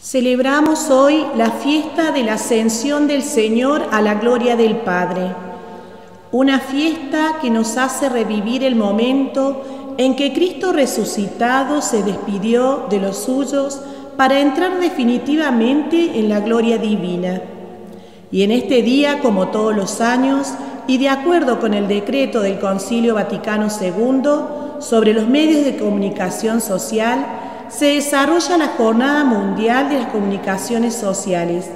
Celebramos hoy la fiesta de la ascensión del Señor a la gloria del Padre, una fiesta que nos hace revivir el momento en que Cristo resucitado se despidió de los suyos para entrar definitivamente en la gloria divina. Y en este día, como todos los años, y de acuerdo con el decreto del Concilio Vaticano II sobre los medios de comunicación social, se desarrolla la Jornada Mundial de las Comunicaciones Sociales,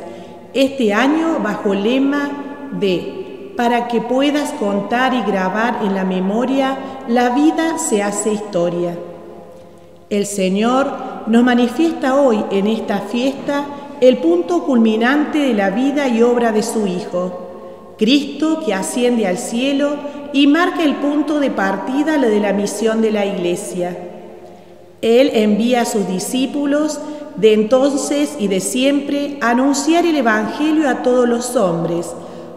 este año bajo el lema de Para que puedas contar y grabar en la memoria, la vida se hace historia. El Señor nos manifiesta hoy en esta fiesta el punto culminante de la vida y obra de su Hijo, Cristo que asciende al cielo y marca el punto de partida de la misión de la Iglesia. Él envía a sus discípulos de entonces y de siempre a anunciar el Evangelio a todos los hombres,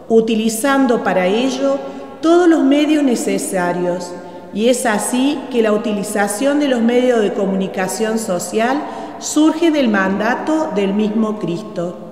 utilizando para ello todos los medios necesarios. Y es así que la utilización de los medios de comunicación social surge del mandato del mismo Cristo.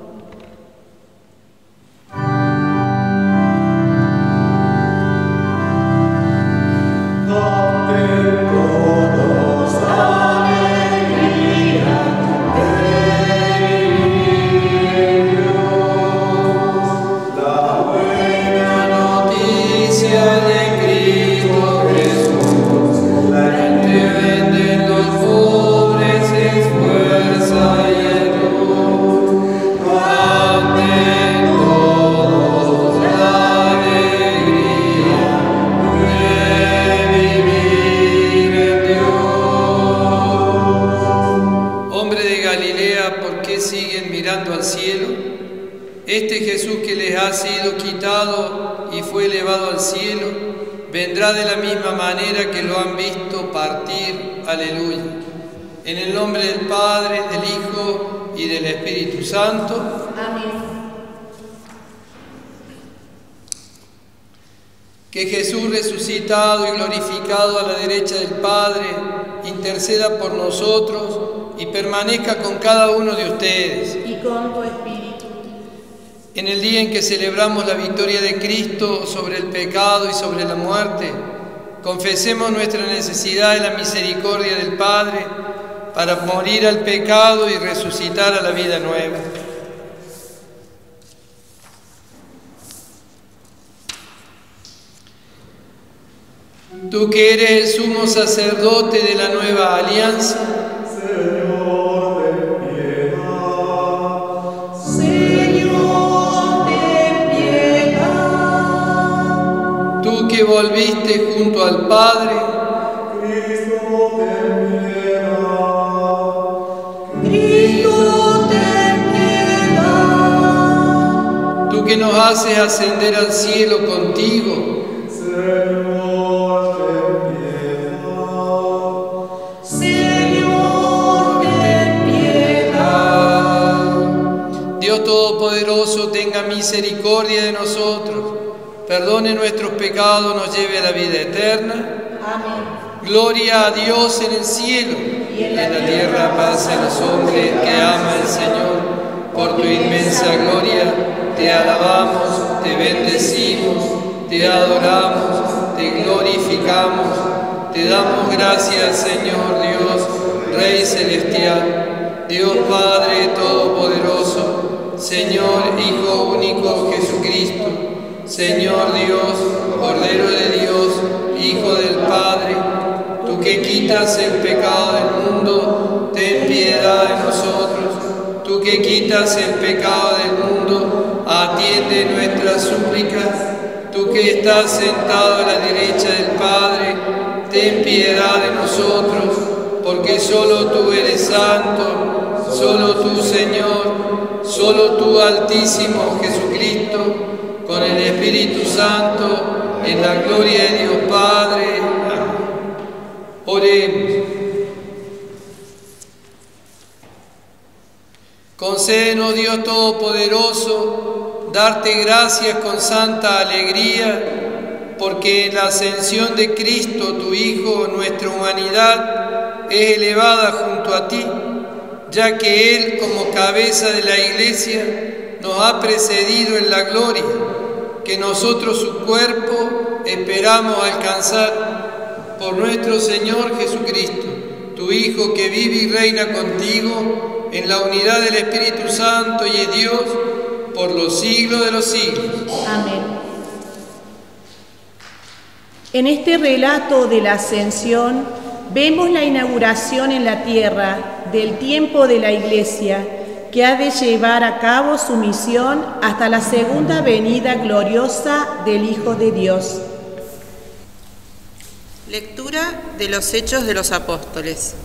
Derecha del Padre interceda por nosotros y permanezca con cada uno de ustedes. Y con tu Espíritu en el día en que celebramos la victoria de Cristo sobre el pecado y sobre la muerte, confesemos nuestra necesidad de la misericordia del Padre para morir al pecado y resucitar a la vida nueva. Tú que eres el sumo sacerdote de la nueva alianza, volviste junto al Padre. Cristo ten piedad. Cristo ten piedad. Tú que nos haces ascender al cielo contigo. Misericordia de nosotros perdone nuestros pecados, nos lleve a la vida eterna. Amén. Gloria a Dios en el cielo y en la tierra paz a los hombres que ama el Señor. Por tu inmensa gloria te alabamos, te bendecimos, te adoramos, te glorificamos, te damos gracias Señor Dios, Rey celestial, Dios Padre Todopoderoso, Señor Hijo único Jesucristo Señor Dios, Cordero de Dios, Hijo del Padre, tú que quitas el pecado del mundo, ten piedad de nosotros. Tú que quitas el pecado del mundo, atiende nuestras súplicas. Tú que estás sentado a la derecha del Padre, ten piedad de nosotros, porque solo tú eres santo, solo tú Señor, solo tú Altísimo Jesucristo con el Espíritu Santo, en la gloria de Dios Padre. Oremos. Concédenos, Dios Todopoderoso, darte gracias con santa alegría, porque en la ascensión de Cristo, tu Hijo, nuestra humanidad es elevada junto a ti ya que Él como cabeza de la iglesia nos ha precedido en la gloria, que nosotros su cuerpo esperamos alcanzar por nuestro Señor Jesucristo, tu Hijo que vive y reina contigo en la unidad del Espíritu Santo y es Dios por los siglos de los siglos. Amén. En este relato de la ascensión vemos la inauguración en la tierra del tiempo de la iglesia que ha de llevar a cabo su misión hasta la segunda venida gloriosa del Hijo de Dios. Lectura de los Hechos de los Apóstoles.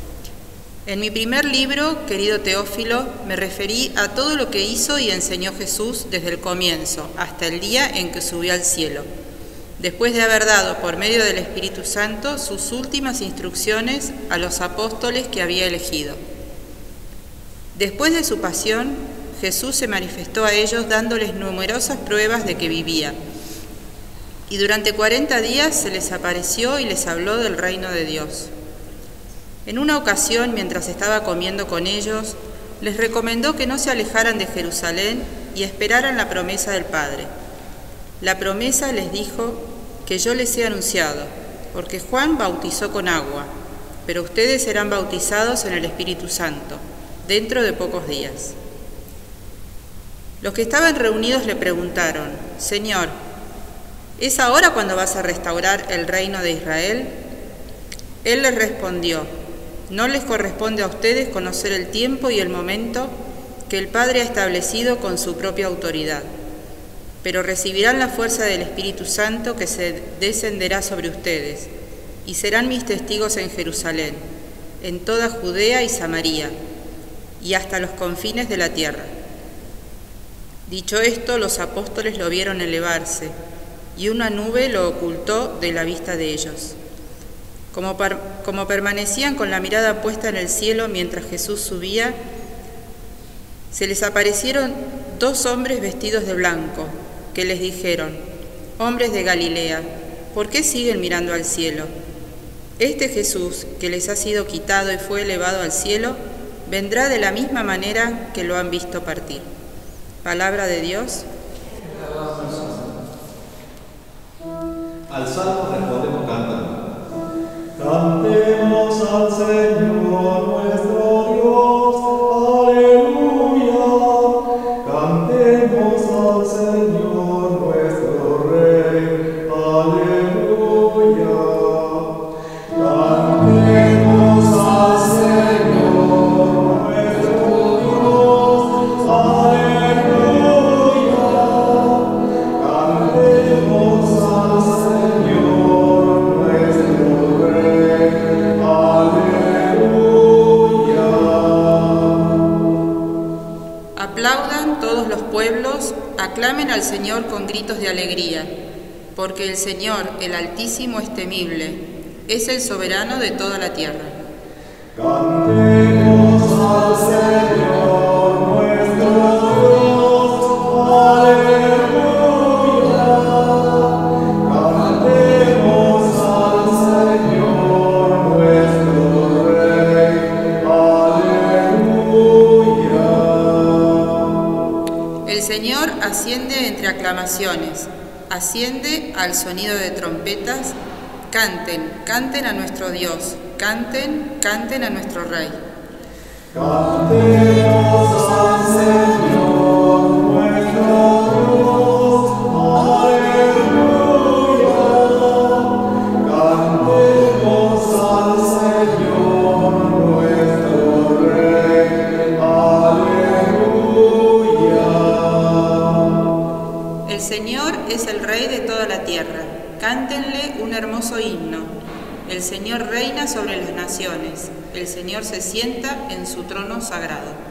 En mi primer libro, querido Teófilo, me referí a todo lo que hizo y enseñó Jesús desde el comienzo hasta el día en que subió al cielo, después de haber dado por medio del Espíritu Santo sus últimas instrucciones a los apóstoles que había elegido. Después de su pasión, Jesús se manifestó a ellos dándoles numerosas pruebas de que vivía. Y durante cuarenta días se les apareció y les habló del reino de Dios. En una ocasión, mientras estaba comiendo con ellos, les recomendó que no se alejaran de Jerusalén y esperaran la promesa del Padre. La promesa les dijo que yo les he anunciado, porque Juan bautizó con agua, pero ustedes serán bautizados en el Espíritu Santo, dentro de pocos días. Los que estaban reunidos le preguntaron, Señor, ¿es ahora cuando vas a restaurar el reino de Israel? Él les respondió, no les corresponde a ustedes conocer el tiempo y el momento que el Padre ha establecido con su propia autoridad, pero recibirán la fuerza del Espíritu Santo que se descenderá sobre ustedes, y serán mis testigos en Jerusalén, en toda Judea y Samaria, y hasta los confines de la tierra. Dicho esto, los apóstoles lo vieron elevarse, y una nube lo ocultó de la vista de ellos. Como, como, permanecían con la mirada puesta en el cielo mientras Jesús subía, se les aparecieron dos hombres vestidos de blanco, que les dijeron, hombres de Galilea, ¿por qué siguen mirando al cielo? Este Jesús, que les ha sido quitado y fue elevado al cielo, vendrá de la misma manera que lo han visto partir. Palabra de Dios. Al salmo respondemos cantando. Al Señor con gritos de alegría, porque el Señor, el Altísimo, es temible, es el soberano de toda la tierra. Señor asciende entre aclamaciones, asciende al sonido de trompetas. Canten, canten a nuestro Dios, canten, canten a nuestro Rey. Hermoso himno. El Señor reina sobre las naciones. El Señor se sienta en su trono sagrado.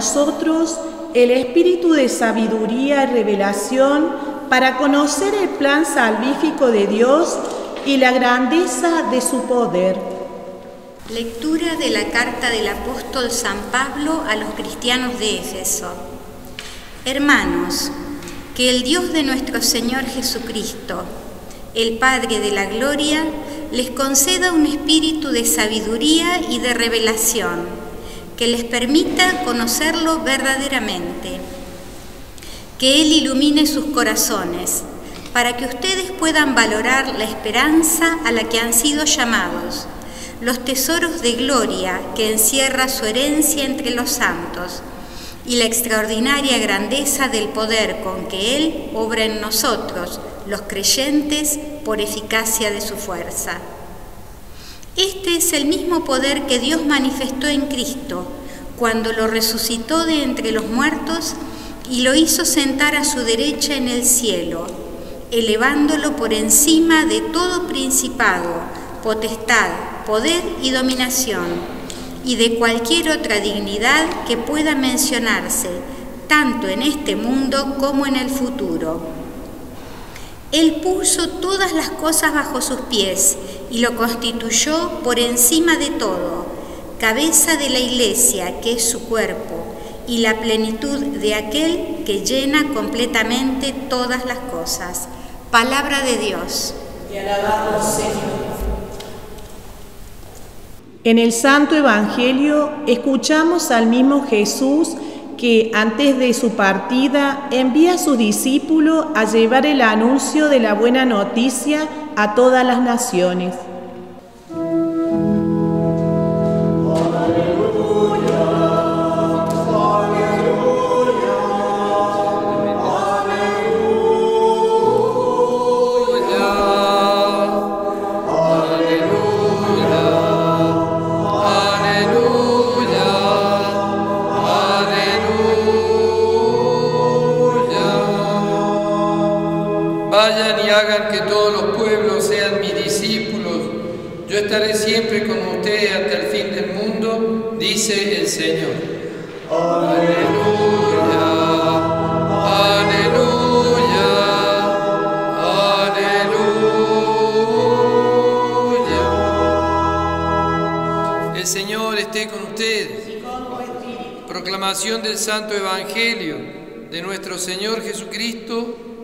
Nosotros el espíritu de sabiduría y revelación para conocer el plan salvífico de Dios y la grandeza de su poder. Lectura de la carta del apóstol San Pablo a los cristianos de Éfeso. Hermanos, que el Dios de nuestro Señor Jesucristo, el Padre de la Gloria, les conceda un espíritu de sabiduría y de revelación, que les permita conocerlo verdaderamente. Que Él ilumine sus corazones, para que ustedes puedan valorar la esperanza a la que han sido llamados, los tesoros de gloria que encierra su herencia entre los santos, y la extraordinaria grandeza del poder con que Él obra en nosotros, los creyentes, por eficacia de su fuerza. Este es el mismo poder que Dios manifestó en Cristo cuando lo resucitó de entre los muertos y lo hizo sentar a su derecha en el cielo, elevándolo por encima de todo principado, potestad, poder y dominación, y de cualquier otra dignidad que pueda mencionarse, tanto en este mundo como en el futuro. Él puso todas las cosas bajo sus pies y lo constituyó por encima de todo, cabeza de la iglesia que es su cuerpo y la plenitud de aquel que llena completamente todas las cosas. Palabra de Dios. En el Santo Evangelio escuchamos al mismo Jesús que antes de su partida envía a sus discípulos a llevar el anuncio de la buena noticia a todas las naciones.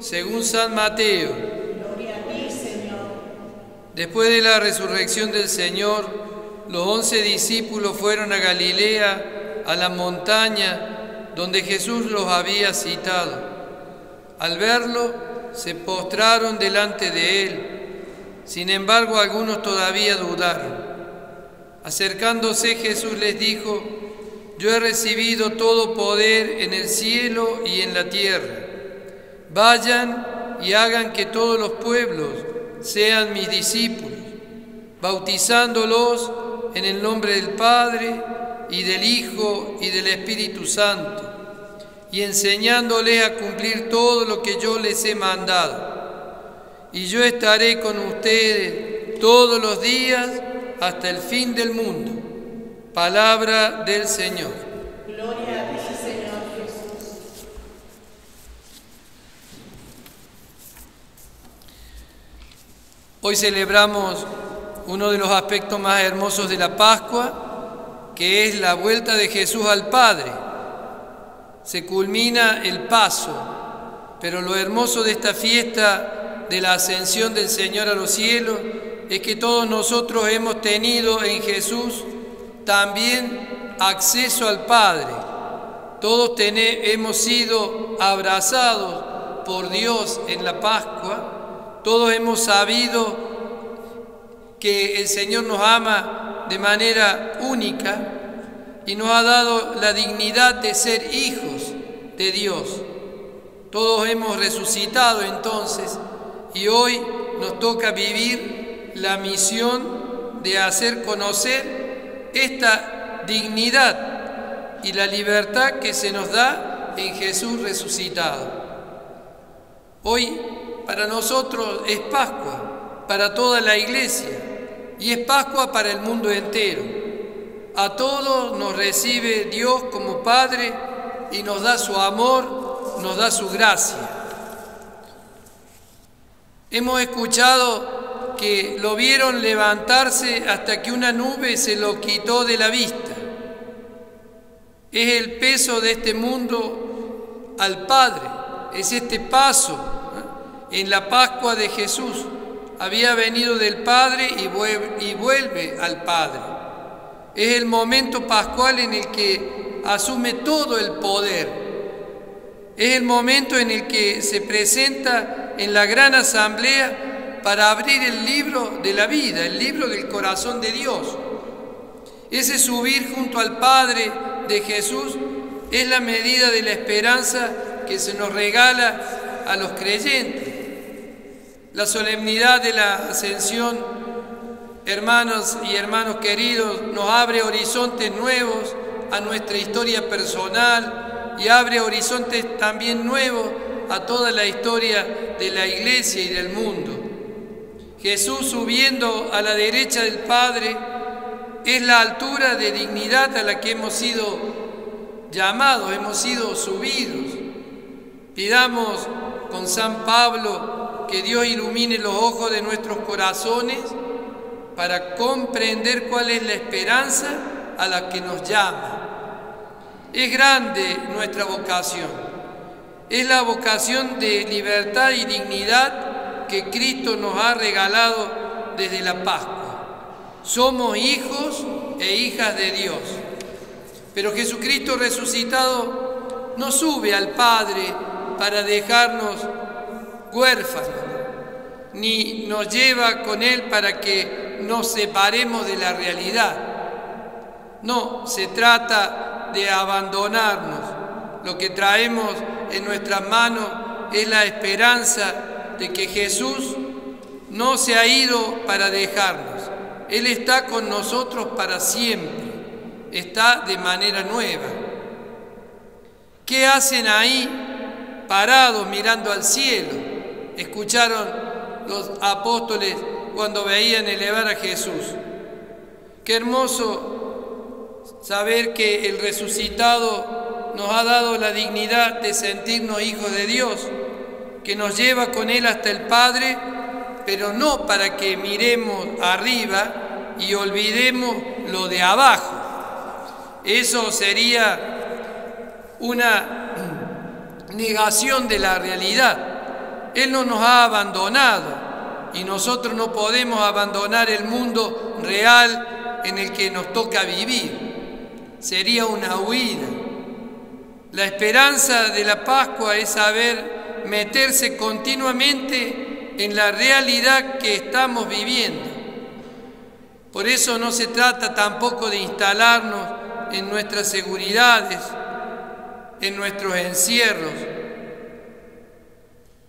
Según San Mateo. Después de la resurrección del Señor, los once discípulos fueron a Galilea, a la montaña donde Jesús los había citado. Al verlo, se postraron delante de él. Sin embargo, algunos todavía dudaron. Acercándose Jesús les dijo, yo he recibido todo poder en el cielo y en la tierra. Vayan y hagan que todos los pueblos sean mis discípulos, bautizándolos en el nombre del Padre y del Hijo y del Espíritu Santo, y enseñándoles a cumplir todo lo que yo les he mandado. Y yo estaré con ustedes todos los días hasta el fin del mundo. Palabra del Señor. Gloria a ti, Señor Jesús. Hoy celebramos uno de los aspectos más hermosos de la Pascua, que es la vuelta de Jesús al Padre. Se culmina el paso, pero lo hermoso de esta fiesta de la ascensión del Señor a los cielos es que todos nosotros hemos tenido en Jesús también acceso al Padre. Todos hemos sido abrazados por Dios en la Pascua todos hemos sabido que el Señor nos ama de manera única y nos ha dado la dignidad de ser hijos de Dios. Todos hemos resucitado entonces y hoy nos toca vivir la misión de hacer conocer esta dignidad y la libertad que se nos da en Jesús resucitado. Hoy para nosotros es Pascua, para toda la iglesia, y es Pascua para el mundo entero. A todos nos recibe Dios como Padre y nos da su amor, nos da su gracia. Hemos escuchado que lo vieron levantarse hasta que una nube se lo quitó de la vista. Es el peso de este mundo al Padre, es este paso. En la Pascua de Jesús. Había venido del Padre y vuelve, al Padre. Es el momento pascual en el que asume todo el poder. Es el momento en el que se presenta en la gran asamblea para abrir el libro de la vida, el libro del corazón de Dios. Ese subir junto al Padre de Jesús es la medida de la esperanza que se nos regala a los creyentes. La solemnidad de la ascensión, hermanos y hermanos queridos, nos abre horizontes nuevos a nuestra historia personal y abre horizontes también nuevos a toda la historia de la iglesia y del mundo. Jesús subiendo a la derecha del Padre es la altura de dignidad a la que hemos sido llamados, hemos sido subidos. Pidamos con San Pablo que Dios ilumine los ojos de nuestros corazones para comprender cuál es la esperanza a la que nos llama. Es grande nuestra vocación. Es la vocación de libertad y dignidad que Cristo nos ha regalado desde la Pascua. Somos hijos e hijas de Dios. Pero Jesucristo resucitado no sube al Padre para dejarnos huérfanos, ni nos lleva con Él para que nos separemos de la realidad. No, se trata de abandonarnos. Lo que traemos en nuestras manos es la esperanza de que Jesús no se ha ido para dejarnos. Él está con nosotros para siempre. Está de manera nueva. ¿Qué hacen ahí parados mirando al cielo? Escucharon los apóstoles cuando veían elevar a Jesús. Qué hermoso saber que el resucitado nos ha dado la dignidad de sentirnos hijos de Dios, que nos lleva con Él hasta el Padre, pero no para que miremos arriba y olvidemos lo de abajo. Eso sería una negación de la realidad. Él no nos ha abandonado y nosotros no podemos abandonar el mundo real en el que nos toca vivir. Sería una huida. La esperanza de la Pascua es saber meterse continuamente en la realidad que estamos viviendo. Por eso no se trata tampoco de instalarnos en nuestras seguridades, en nuestros encierros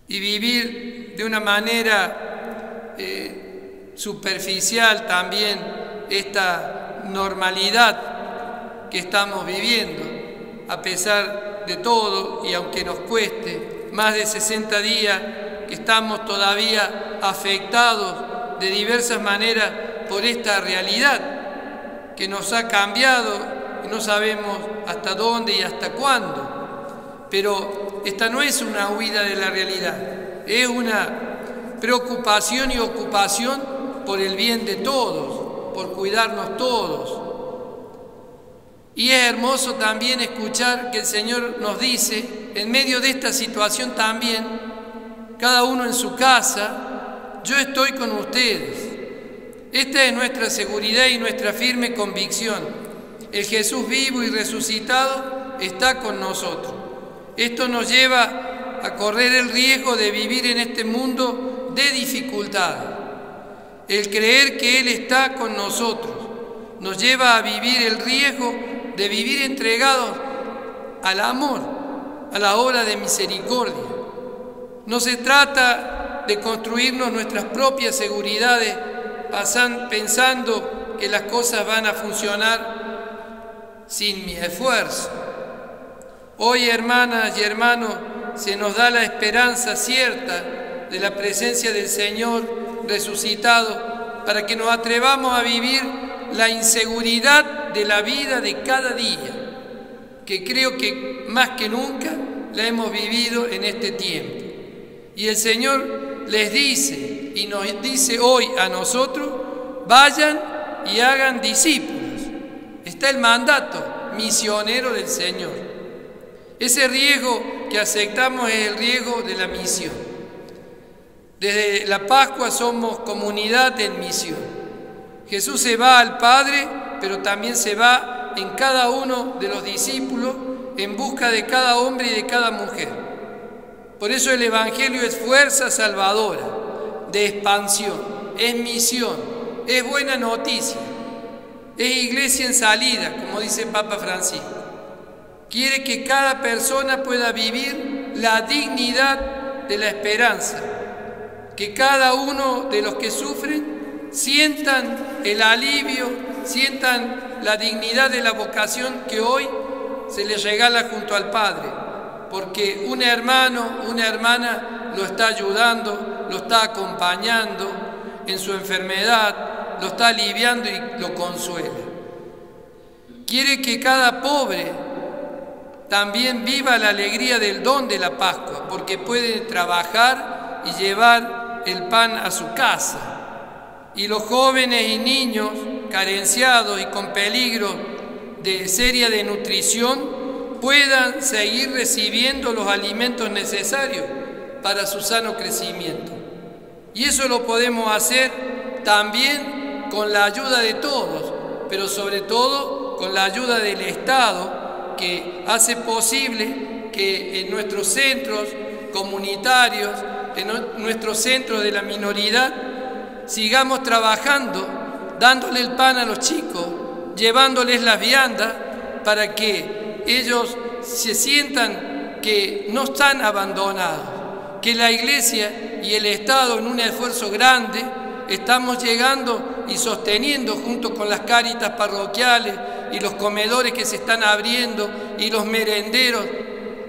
y vivir de una manera eh, superficial también esta normalidad que estamos viviendo, a pesar de todo y aunque nos cueste más de 60 días que estamos todavía afectados de diversas maneras por esta realidad que nos ha cambiado y no sabemos hasta dónde y hasta cuándo. Pero esta no es una huida de la realidad, es una preocupación y ocupación por el bien de todos, por cuidarnos todos. Y es hermoso también escuchar que el Señor nos dice, en medio de esta situación también, cada uno en su casa, yo estoy con ustedes. Esta es nuestra seguridad y nuestra firme convicción. El Jesús vivo y resucitado está con nosotros. Esto nos lleva a correr el riesgo de vivir en este mundo de dificultades. El creer que Él está con nosotros nos lleva a vivir el riesgo de vivir entregados al amor, a la obra de misericordia. No se trata de construirnos nuestras propias seguridades pensando que las cosas van a funcionar sin mi esfuerzo. Hoy, hermanas y hermanos, se nos da la esperanza cierta de la presencia del Señor resucitado para que nos atrevamos a vivir la inseguridad de la vida de cada día. que creo que más que nunca la hemos vivido en este tiempo. Y el Señor les dice y nos dice hoy a nosotros, vayan y hagan discípulos. Está el mandato misionero del Señor. Ese riesgo que aceptamos es el riesgo de la misión. Desde la Pascua somos comunidad en misión. Jesús se va al Padre, pero también se va en cada uno de los discípulos en busca de cada hombre y de cada mujer. Por eso el Evangelio es fuerza salvadora, de expansión, es misión, es buena noticia, es iglesia en salida, como dice Papa Francisco. Quiere que cada persona pueda vivir la dignidad de la esperanza, que cada uno de los que sufren sientan el alivio, sientan la dignidad de la vocación que hoy se les regala junto al Padre, porque un hermano, una hermana lo está ayudando, lo está acompañando en su enfermedad, lo está aliviando y lo consuela. Quiere que cada pobre también viva la alegría del don de la Pascua, porque puede trabajar y llevar el pan a su casa. Y los jóvenes y niños carenciados y con peligro de seria nutrición puedan seguir recibiendo los alimentos necesarios para su sano crecimiento. Y eso lo podemos hacer también con la ayuda de todos, pero sobre todo con la ayuda del Estado, que hace posible que en nuestros centros comunitarios, en nuestros centros de la minoridad, sigamos trabajando, dándole el pan a los chicos, llevándoles las viandas para que ellos se sientan que no están abandonados, que la iglesia y el Estado en un esfuerzo grande estamos llegando y sosteniendo junto con las cáritas parroquiales y los comedores que se están abriendo y los merenderos,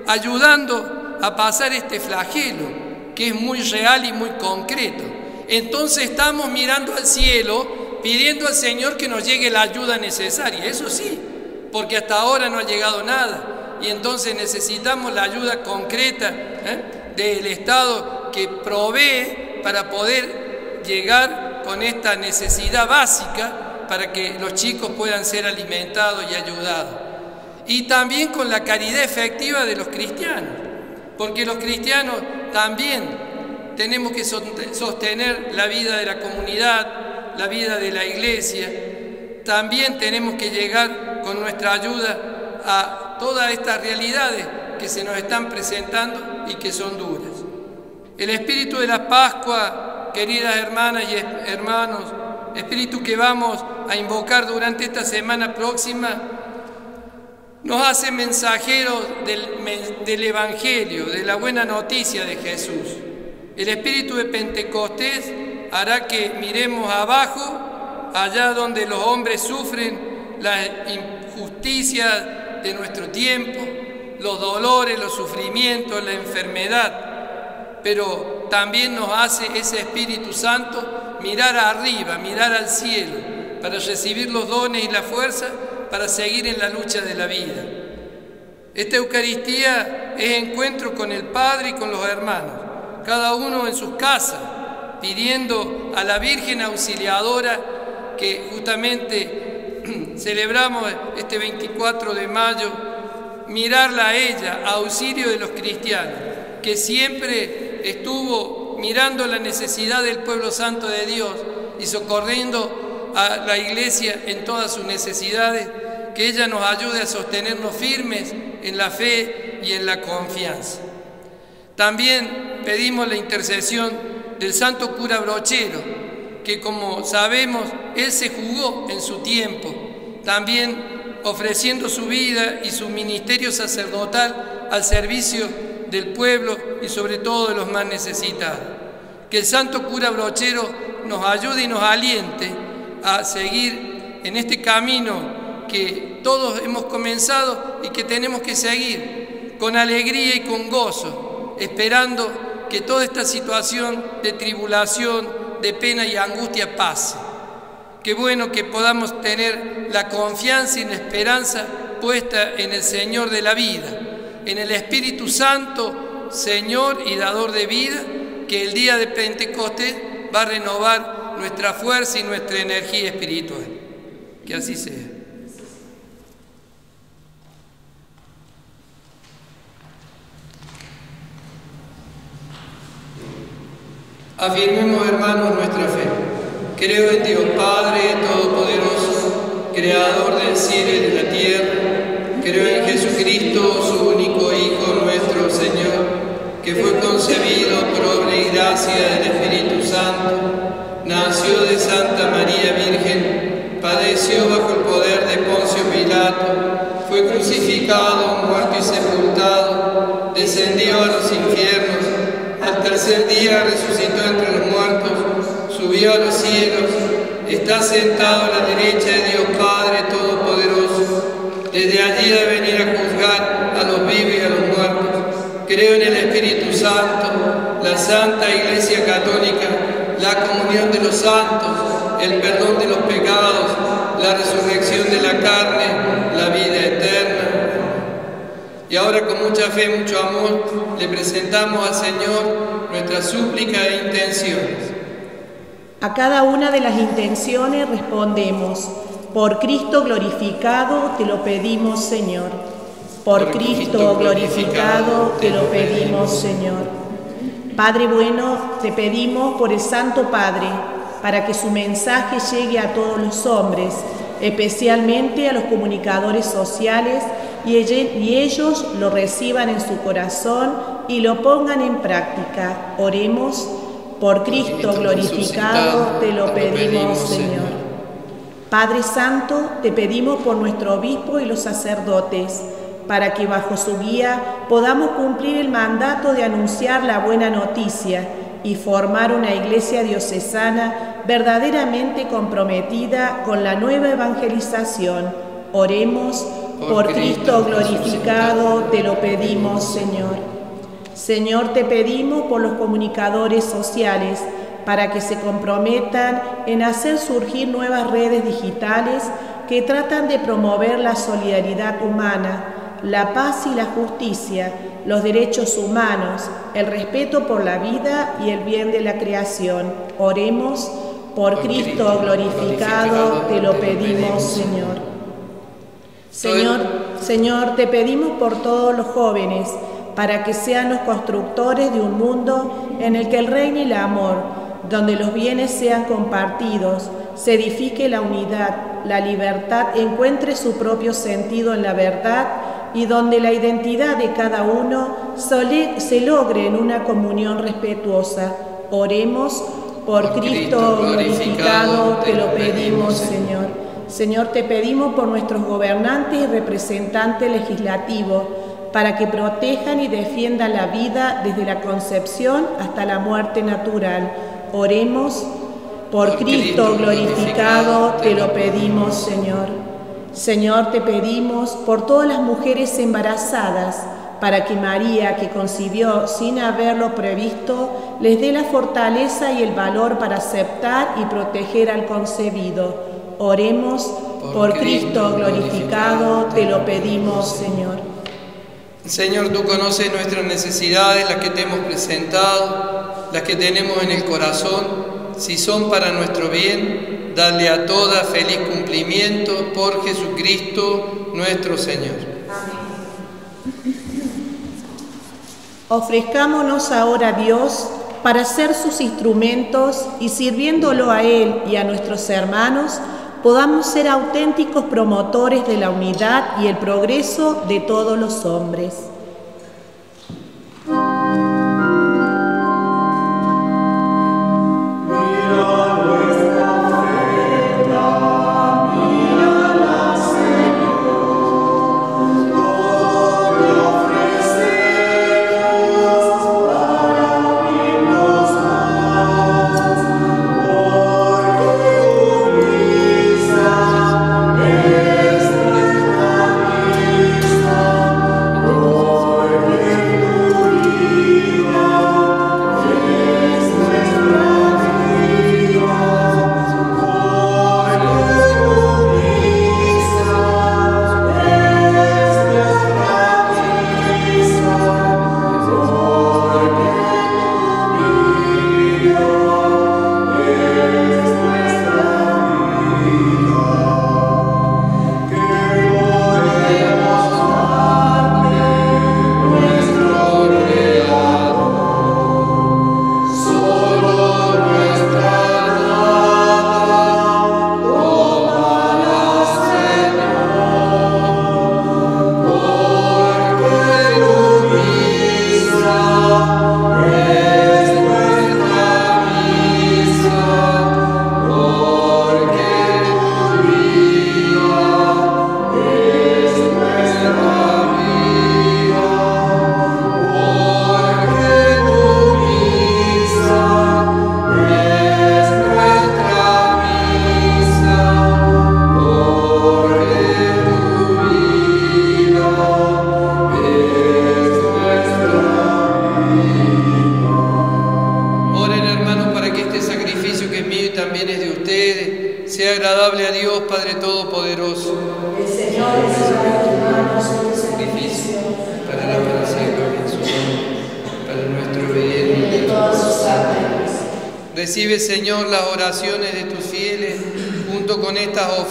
ayudando a pasar este flagelo que es muy real y muy concreto. Entonces estamos mirando al cielo pidiendo al Señor que nos llegue la ayuda necesaria, eso sí, porque hasta ahora no ha llegado nada. Y entonces necesitamos la ayuda concreta ¿eh? del Estado que provee para poder llegar con esta necesidad básica para que los chicos puedan ser alimentados y ayudados. Y también con la caridad efectiva de los cristianos, porque los cristianos también tenemos que sostener la vida de la comunidad, la vida de la iglesia. También tenemos que llegar con nuestra ayuda a todas estas realidades que se nos están presentando y que son duras. El espíritu de la Pascua, queridas hermanas y hermanos, espíritu que vamos a invocar durante esta semana próxima, nos hace mensajeros del, del Evangelio, de la buena noticia de Jesús. El espíritu de Pentecostés hará que miremos abajo, allá donde los hombres sufren la injusticia de nuestro tiempo, los dolores, los sufrimientos, la enfermedad. Pero también nos hace ese Espíritu Santo mirar arriba, mirar al cielo, para recibir los dones y la fuerza para seguir en la lucha de la vida. Esta Eucaristía es encuentro con el Padre y con los hermanos cada uno en sus casas, pidiendo a la Virgen Auxiliadora que justamente celebramos este 24 de mayo, mirarla a ella, auxilio de los cristianos, que siempre estuvo mirando la necesidad del pueblo santo de Dios y socorriendo a la iglesia en todas sus necesidades, que ella nos ayude a sostenernos firmes en la fe y en la confianza. También pedimos la intercesión del santo cura Brochero, que como sabemos, él se jugó en su tiempo, también ofreciendo su vida y su ministerio sacerdotal al servicio del pueblo y sobre todo de los más necesitados. Que el santo cura Brochero nos ayude y nos aliente a seguir en este camino que todos hemos comenzado y que tenemos que seguir con alegría y con gozo esperando que toda esta situación de tribulación, de pena y angustia pase. Qué bueno que podamos tener la confianza y la esperanza puesta en el Señor de la vida, en el Espíritu Santo, Señor y dador de vida, que el día de Pentecostés va a renovar nuestra fuerza y nuestra energía espiritual. Que así sea. Afirmemos, hermanos, nuestra fe. Creo en Dios Padre Todopoderoso, Creador del cielo y de la tierra. Creo en Jesucristo, su único Hijo, nuestro Señor, que fue concebido por obra y gracia del Espíritu Santo. Nació de Santa María Virgen, padeció bajo el poder de Poncio Pilato, fue crucificado, muerto y sepultado, descendió a los infiernos al tercer día resucitó entre los muertos, subió a los cielos, está sentado a la derecha de Dios Padre. Desde allí a venir a juzgar a los vivos y a los muertos. Creo en el Espíritu Santo, la Santa Iglesia Católica, la comunión de los santos, el perdón de los pecados, la resurrección de la carne, la vida eterna. Y ahora con mucha fe, mucho amor, le presentamos al Señor nuestra súplica e intenciones. A cada una de las intenciones respondemos, por Cristo glorificado te lo pedimos Señor. Por Cristo glorificado te lo pedimos Señor. Padre bueno, te pedimos por el Santo Padre, para que su mensaje llegue a todos los hombres, especialmente a los comunicadores sociales, y ellos lo reciban en su corazón y lo pongan en práctica. Oremos, por Cristo glorificado, te lo pedimos, Señor. Padre Santo, te pedimos por nuestro obispo y los sacerdotes, para que bajo su guía podamos cumplir el mandato de anunciar la buena noticia y formar una iglesia diocesana verdaderamente comprometida con la nueva evangelización. Oremos, por Cristo glorificado, te lo pedimos, Señor. Señor, te pedimos por los comunicadores sociales, para que se comprometan en hacer surgir nuevas redes digitales que tratan de promover la solidaridad humana, la paz y la justicia, los derechos humanos, el respeto por la vida y el bien de la creación. Oremos, por Cristo glorificado, te lo pedimos, Señor. Señor, Señor, te pedimos por todos los jóvenes, para que sean los constructores de un mundo en el que el reino y el amor, donde los bienes sean compartidos, se edifique la unidad, la libertad encuentre su propio sentido en la verdad y donde la identidad de cada uno se logre en una comunión respetuosa. Oremos por Cristo glorificado, te lo pedimos, Señor. Señor, te pedimos por nuestros gobernantes y representantes legislativos, para que protejan y defiendan la vida desde la concepción hasta la muerte natural. Oremos, por Cristo glorificado, te lo pedimos, Señor. Señor, te pedimos por todas las mujeres embarazadas, para que María, que concibió sin haberlo previsto, les dé la fortaleza y el valor para aceptar y proteger al concebido. Oremos por, Cristo glorificado, te lo pedimos, Señor. Señor, tú conoces nuestras necesidades, las que te hemos presentado, las que tenemos en el corazón. Si son para nuestro bien, dale a todas feliz cumplimiento por Jesucristo nuestro Señor. Ofrezcámonos ahora a Dios para ser sus instrumentos y sirviéndolo a Él y a nuestros hermanos, podamos ser auténticos promotores de la unidad y el progreso de todos los hombres.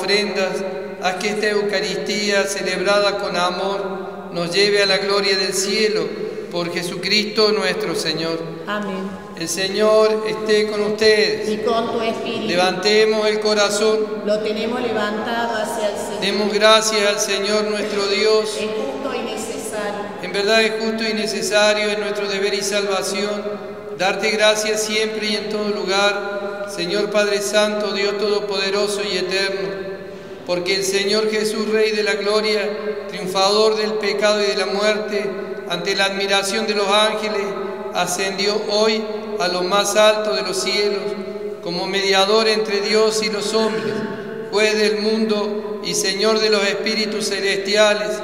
Ofrendas. Haz que esta Eucaristía celebrada con amor nos lleve a la gloria del cielo por Jesucristo nuestro Señor. Amén. El Señor esté con ustedes. Y con tu espíritu. Levantemos el corazón. Lo tenemos levantado hacia el Señor. Demos gracias al Señor nuestro Dios. Es justo y necesario. En verdad es justo y necesario, es nuestro deber y salvación, darte gracias siempre y en todo lugar, Señor Padre Santo, Dios Todopoderoso y Eterno, porque el Señor Jesús, Rey de la Gloria, triunfador del pecado y de la muerte, ante la admiración de los ángeles, ascendió hoy a lo más alto de los cielos, como mediador entre Dios y los hombres, juez del mundo y Señor de los espíritus celestiales.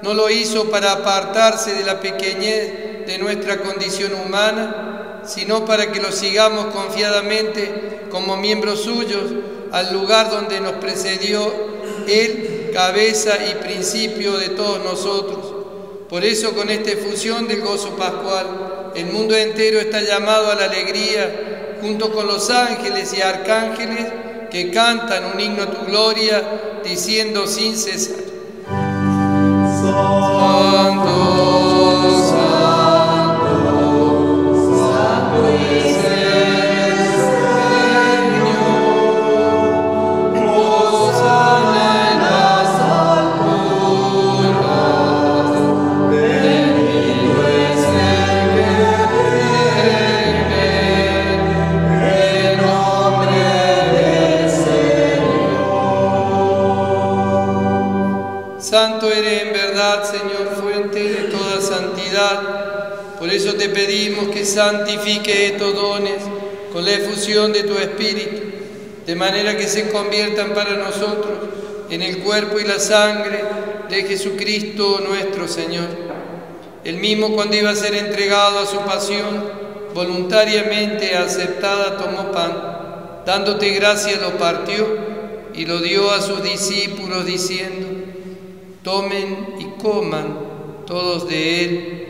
No lo hizo para apartarse de la pequeñez de nuestra condición humana, sino para que lo sigamos confiadamente como miembros suyos al lugar donde nos precedió Él, cabeza y principio de todos nosotros. Por eso con esta efusión del gozo pascual, el mundo entero está llamado a la alegría, junto con los ángeles y arcángeles que cantan un himno a tu gloria, diciendo sin cesar. Te pedimos que santifique estos dones con la efusión de tu Espíritu, de manera que se conviertan para nosotros en el cuerpo y la sangre de Jesucristo nuestro Señor. El mismo cuando iba a ser entregado a su pasión, voluntariamente aceptada, tomó pan, dándote gracia lo partió y lo dio a sus discípulos diciendo, tomen y coman todos de él,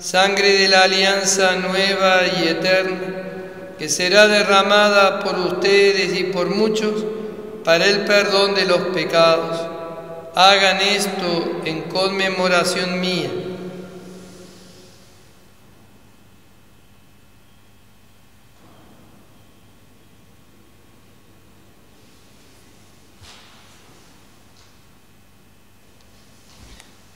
sangre de la alianza nueva y eterna, que será derramada por ustedes y por muchos para el perdón de los pecados. Hagan esto en conmemoración mía.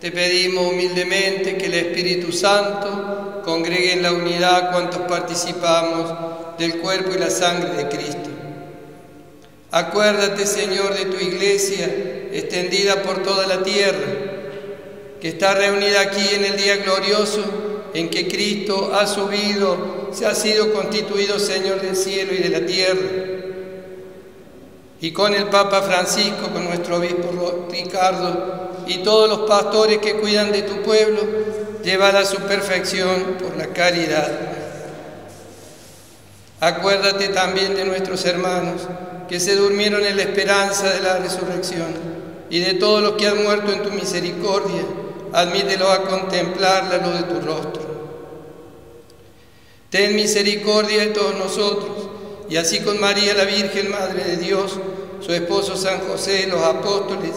Te pedimos humildemente que el Espíritu Santo congregue en la unidad cuantos participamos del cuerpo y la sangre de Cristo. Acuérdate, Señor, de tu iglesia extendida por toda la tierra, que está reunida aquí en el día glorioso en que Cristo ha subido, se ha sido constituido Señor del cielo y de la tierra. Y con el Papa Francisco, con nuestro obispo Ricardo y todos los pastores que cuidan de tu pueblo, llévala a su perfección por la caridad. Acuérdate también de nuestros hermanos que se durmieron en la esperanza de la resurrección y de todos los que han muerto en tu misericordia. Admítelos a contemplar la luz de tu rostro. Ten misericordia de todos nosotros y así con María la Virgen, Madre de Dios, su esposo San José, los apóstoles,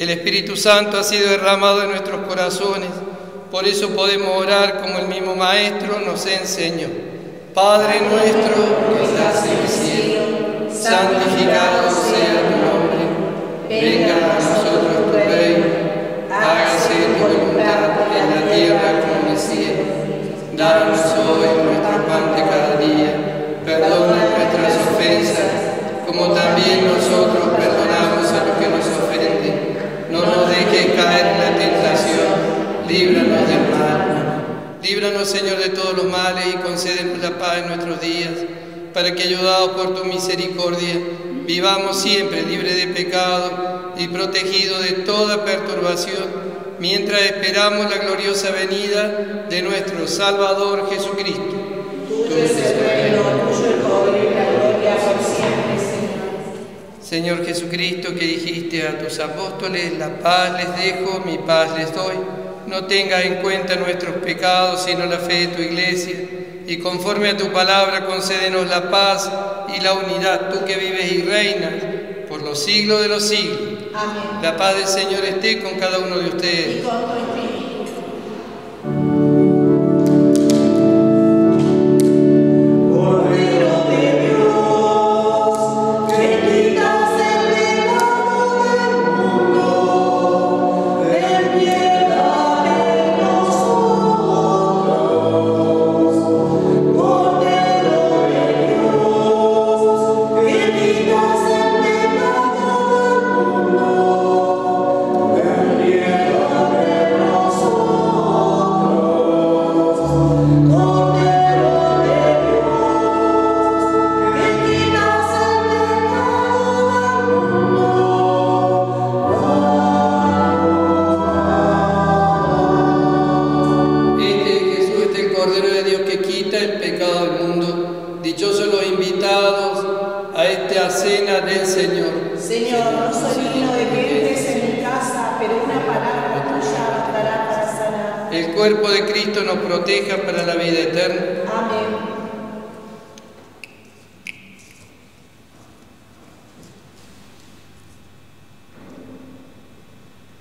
El Espíritu Santo ha sido derramado en nuestros corazones, por eso podemos orar como el mismo Maestro nos enseñó. Padre nuestro que estás en el cielo, santificado sea tu nombre. Venga a nosotros tu reino. Hágase tu voluntad en la tierra como en el cielo. Danos hoy nuestro pan de cada día. Perdona nuestras ofensas, como también nosotros perdonamos a los que nos ofenden. No nos dejes caer en la tentación. Líbranos del mal. Líbranos, Señor, de todos los males y concédenos la paz en nuestros días, para que, ayudados por tu misericordia, vivamos siempre libres de pecado y protegidos de toda perturbación, mientras esperamos la gloriosa venida de nuestro Salvador Jesucristo. Tuyo es el tuyo el poder y la gloria por siempre, Señor. Jesucristo, que dijiste a tus apóstoles, la paz les dejo, mi paz les doy. No tengas en cuenta nuestros pecados, sino la fe de tu iglesia. Y conforme a tu palabra, concédenos la paz y la unidad, tú que vives y reinas por los siglos de los siglos. Amén. La paz del Señor esté con cada uno de Y ustedes. con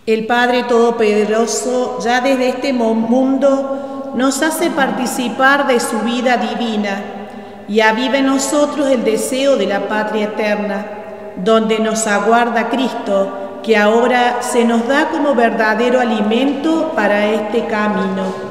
El Padre Todopoderoso ya desde este mundo nos hace participar de su vida divina y aviva en nosotros el deseo de la patria eterna, donde nos aguarda Cristo, que ahora se nos da como verdadero alimento para este camino.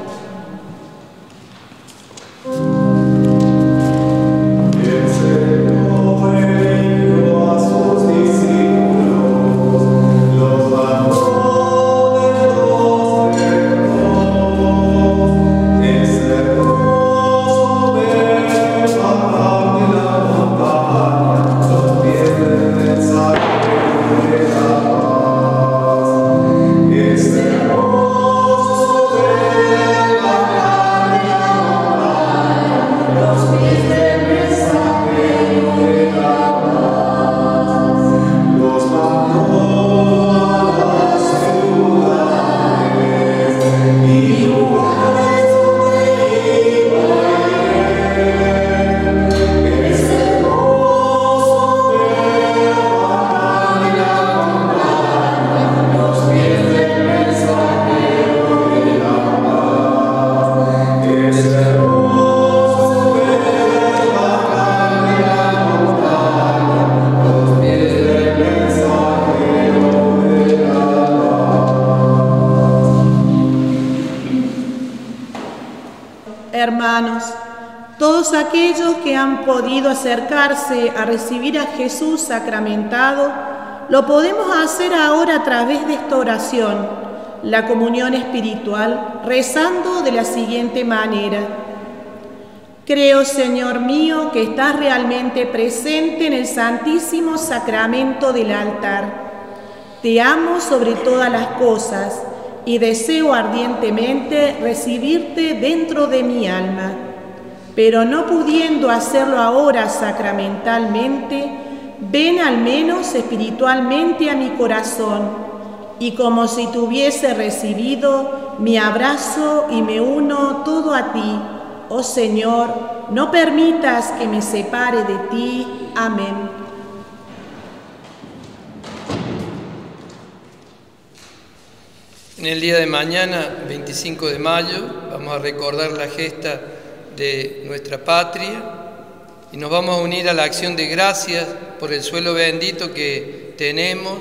A recibir a Jesús sacramentado, lo podemos hacer ahora a través de esta oración, la comunión espiritual, rezando de la siguiente manera. Creo, Señor mío, que estás realmente presente en el santísimo sacramento del altar. Te amo sobre todas las cosas y deseo ardientemente recibirte dentro de mi alma. Pero no pudiendo hacerlo ahora sacramentalmente, ven al menos espiritualmente a mi corazón y como si te hubiese recibido, mi abrazo y me uno todo a ti. Oh Señor, no permitas que me separe de ti. Amén. En el día de mañana, 25 de mayo, vamos a recordar la gesta de nuestra patria y nos vamos a unir a la acción de gracias por el suelo bendito que tenemos.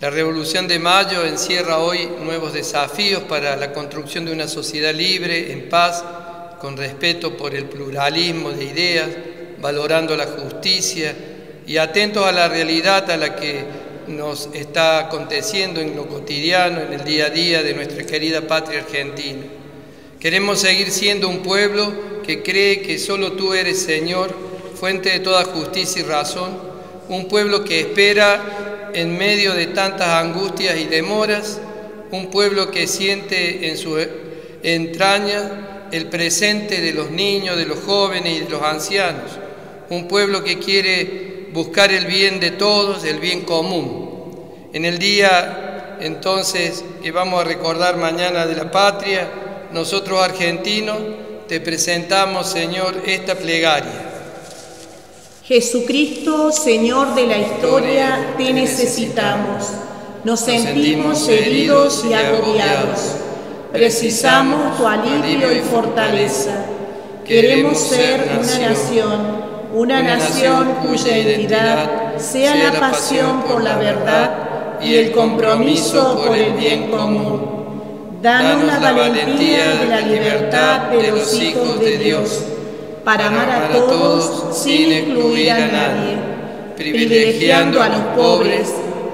La Revolución de Mayo encierra hoy nuevos desafíos para la construcción de una sociedad libre, en paz, con respeto por el pluralismo de ideas, valorando la justicia y atentos a la realidad a la que nos está aconteciendo en lo cotidiano, en el día a día de nuestra querida patria argentina. Queremos seguir siendo un pueblo que cree que solo tú eres Señor, fuente de toda justicia y razón, un pueblo que espera en medio de tantas angustias y demoras, un pueblo que siente en su entraña el presente de los niños, de los jóvenes y de los ancianos, un pueblo que quiere buscar el bien de todos, el bien común. En el día entonces que vamos a recordar mañana de la patria, nosotros argentinos te presentamos, Señor, esta plegaria. Jesucristo, Señor de la historia, te necesitamos. Nos sentimos heridos y agobiados. Precisamos tu alivio y fortaleza. Queremos ser una nación una nación cuya identidad sea la pasión por la verdad y el compromiso por el bien común. Danos la valentía de la libertad de los hijos de Dios, para amar a todos sin excluir a nadie, privilegiando a los pobres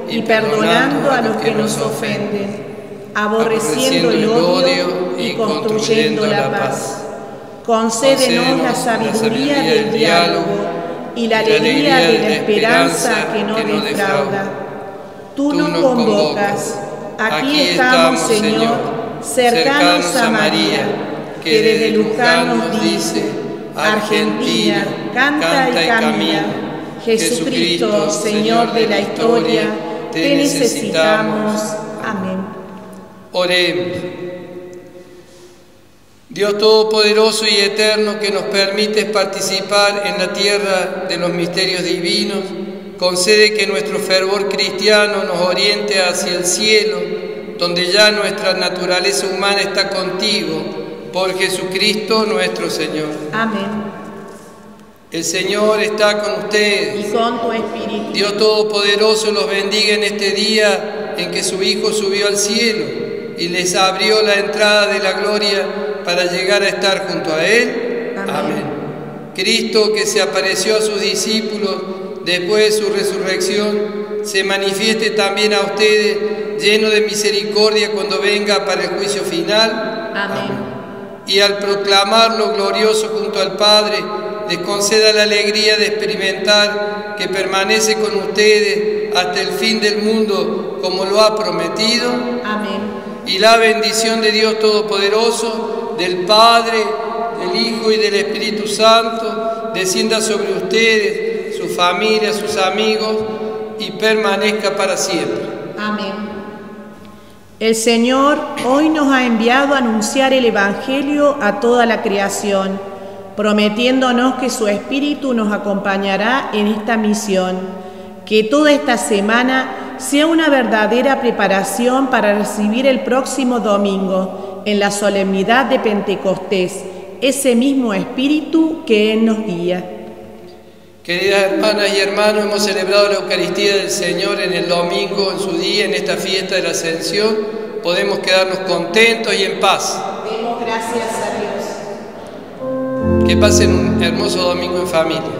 y perdonando a los que nos ofenden, aborreciendo el odio y construyendo la paz. Concédenos la sabiduría del diálogo y la alegría de la esperanza que no defrauda. Tú nos convocas. Aquí estamos, Señor, cercanos a María, que desde Luján nos dice, Argentina, canta y camina. Jesucristo, Señor de la historia, te necesitamos. Amén. Oremos. Dios Todopoderoso y Eterno que nos permite participar en la tierra de los misterios divinos, concede que nuestro fervor cristiano nos oriente hacia el cielo, donde ya nuestra naturaleza humana está contigo, por Jesucristo nuestro Señor. Amén. El Señor está con ustedes. Y con tu espíritu. Dios Todopoderoso los bendiga en este día en que su Hijo subió al cielo y les abrió la entrada de la gloria para llegar a estar junto a Él. Amén. Cristo que se apareció a sus discípulos después de su resurrección, se manifieste también a ustedes lleno de misericordia cuando venga para el juicio final. Amén. Y al proclamarlo glorioso junto al Padre, les conceda la alegría de experimentar que permanece con ustedes hasta el fin del mundo como lo ha prometido. Amén. Y la bendición de Dios Todopoderoso, del Padre, del Hijo y del Espíritu Santo, descienda sobre ustedes, familia, sus amigos y permanezca para siempre. Amén. El Señor hoy nos ha enviado a anunciar el Evangelio a toda la creación, prometiéndonos que su Espíritu nos acompañará en esta misión, que toda esta semana sea una verdadera preparación para recibir el próximo domingo en la solemnidad de Pentecostés ese mismo espíritu que Él nos guía. Queridas hermanas y hermanos, hemos celebrado la Eucaristía del Señor en el domingo, en su día, en esta fiesta de la Ascensión. Podemos quedarnos contentos y en paz. Demos gracias a Dios. Que pasen un hermoso domingo en familia.